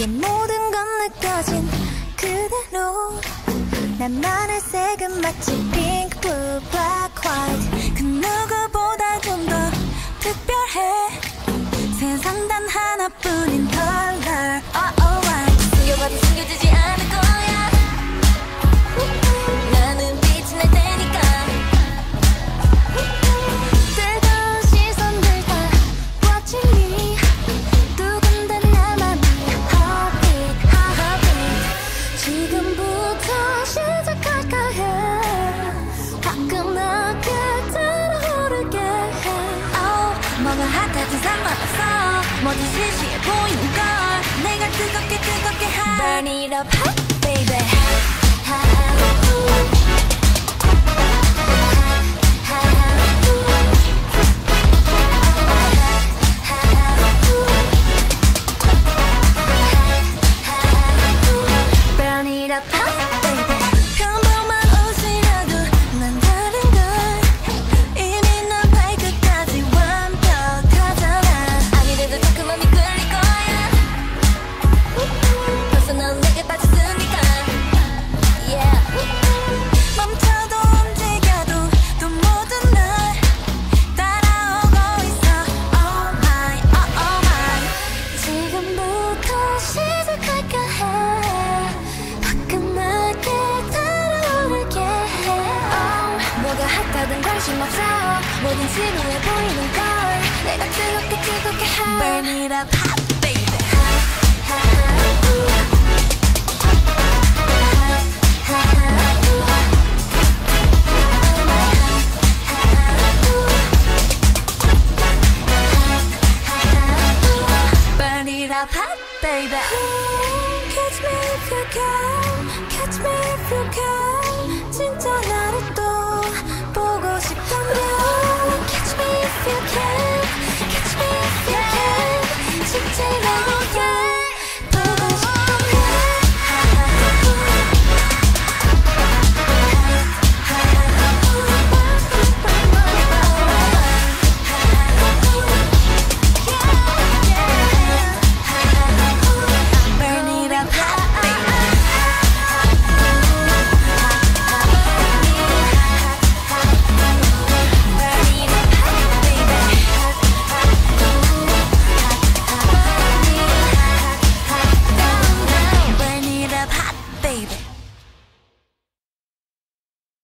이 모든 건 느껴진 그대로. 나만의 색은 마치 blue, black, white 그 누구보다 좀 더 특별해. 세상 단 하나뿐인 뭐가 핫하든 상관없어. 뭐든 시시해 보이는 걸. 내가 뜨겁게 뜨겁게 해 Burn it up. hot 관심 없어 뭐든 지루해 보이는 걸 내가 뜨겁게 뜨겁게 해 Burn it up hot baby Burn it up hot baby Catch me if you can Catch me if you can